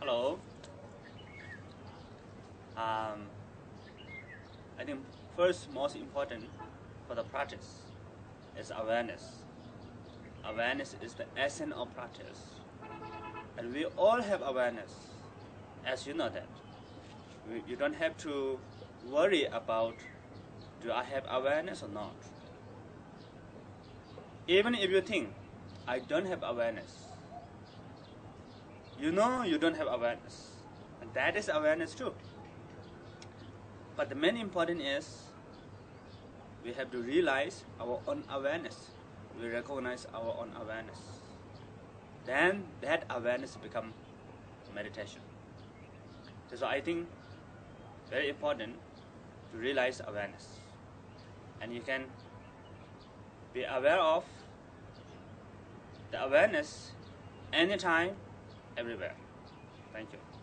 Hello. Um, I think first most important for the practice is awareness. Awareness is the essence of practice. And we all have awareness, as you know that. You don't have to worry about do I have awareness or not. Even if you think I don't have awareness, you know you don't have awareness. And that is awareness too. But the main important is we have to realize our own awareness. We recognize our own awareness. Then that awareness become meditation. So I think very important to realize awareness. And you can be aware of the awareness anytime, everywhere. Thank you.